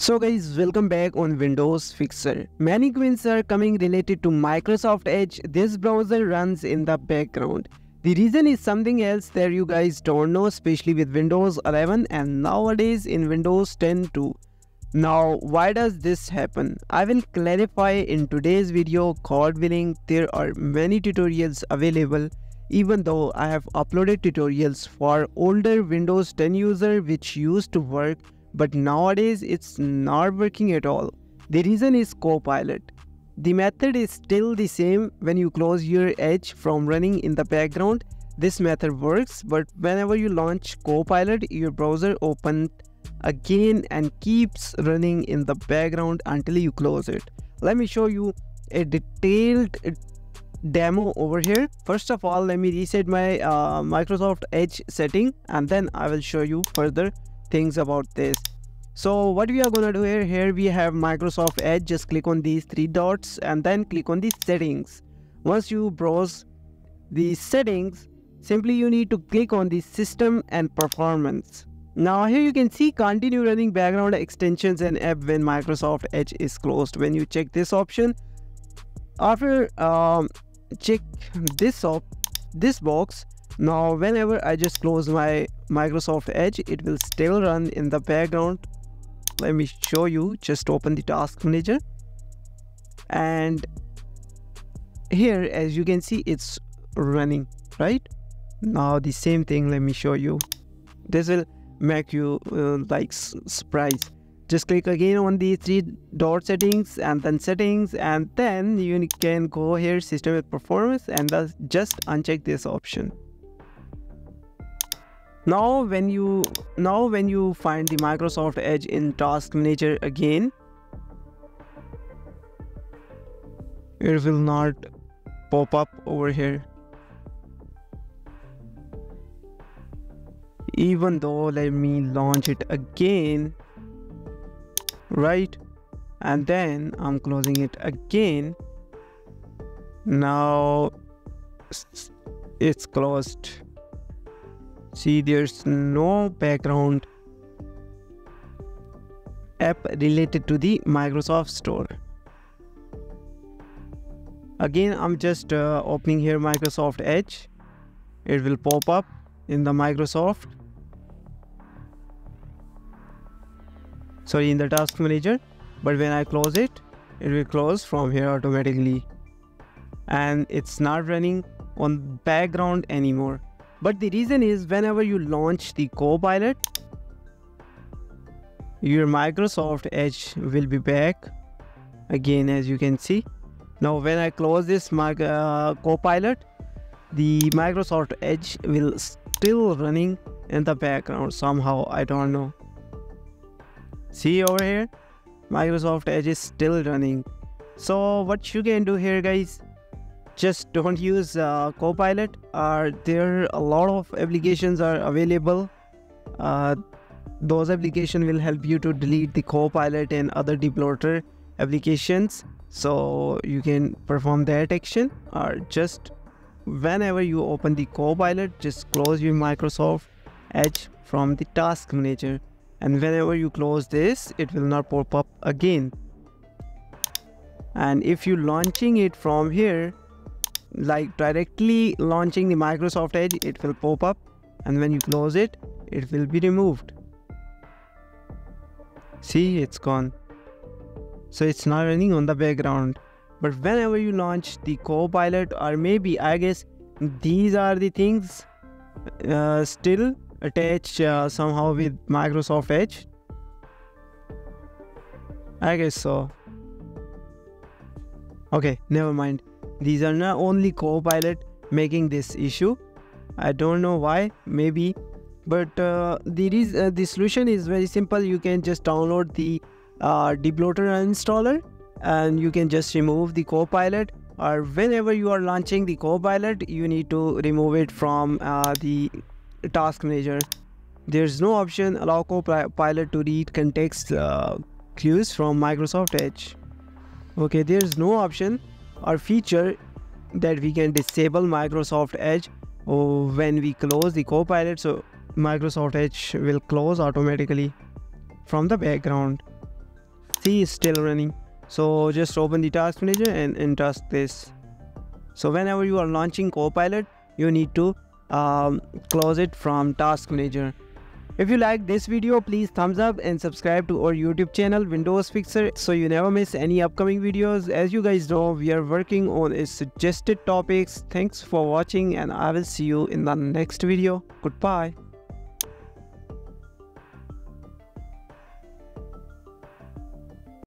So guys, welcome back on Windows Fixer. Many queries are coming related to Microsoft Edge. This browser runs in the background. The reason is something else that you guys don't know, especially with Windows 11 and nowadays in Windows 10 too. Now, why does this happen? I will clarify in today's video. God willing, there are many tutorials available even though I have uploaded tutorials for older Windows 10 user which used to work but nowadays it's not working at all. The reason is Copilot. The method is still the same when you close your Edge from running in the background. This method works but whenever you launch Copilot your browser opens again and keeps running in the background until you close it. Let me show you a detailed demo over here. First of all, let me reset my uh, Microsoft Edge setting and then I will show you further things about this. So what we are gonna do here here we have microsoft edge. Just click on these three dots and then click on the settings. Once you browse the settings simply you need to click on the system and performance. Now here you can see continue running background extensions and app when microsoft edge is closed. When you check this option after um, check this op this box now whenever i just close my microsoft edge it will still run in the background. Let me show you. Just open the task manager. And here as you can see it's running right? Now the same thing let me show you. This will make you uh, like surprise. Just click again on the three dot settings and then settings and then you can go here system performance and just uncheck this option now when you now when you find the Microsoft Edge in task manager again it will not pop up over here. Even though let me launch it again right? And then I'm closing it again. Now it's closed see there's no background app related to the Microsoft Store. Again, I'm just uh, opening here Microsoft Edge. It will pop up in the Microsoft. Sorry, in the task manager. But when I close it, it will close from here automatically. And it's not running on background anymore. But the reason is whenever you launch the Copilot, your Microsoft Edge will be back again as you can see. Now when I close this uh, Copilot, the Microsoft Edge will still running in the background somehow, I don't know. See over here, Microsoft Edge is still running. So what you can do here guys, just don't use uh, copilot uh, there are a lot of applications are available. Uh, those applications will help you to delete the copilot and other debloater applications. So you can perform that action or just whenever you open the copilot just close your microsoft edge from the task manager. And whenever you close this it will not pop up again. And if you launching it from here like directly launching the Microsoft Edge it will pop up and when you close it it will be removed. See it's gone. So it's not running on the background. But whenever you launch the copilot or maybe I guess these are the things uh, still attached uh, somehow with Microsoft Edge? I guess so. Okay never mind these are not only Copilot making this issue. I don't know why, maybe. But uh, the, uh, the solution is very simple. You can just download the uh, debloater installer and you can just remove the Copilot or whenever you are launching the Copilot, you need to remove it from uh, the task manager. There's no option allow Copilot to read context uh, clues from Microsoft Edge. Okay, there's no option or feature that we can disable Microsoft Edge when we close the Copilot. So Microsoft Edge will close automatically from the background. see is still running so just open the task manager and, and task this so whenever you are launching copilot you need to um, close it from task manager if you like this video please thumbs up and subscribe to our youtube channel windows fixer so you never miss any upcoming videos. As you guys know we are working on suggested topics. Thanks for watching and i will see you in the next video. Goodbye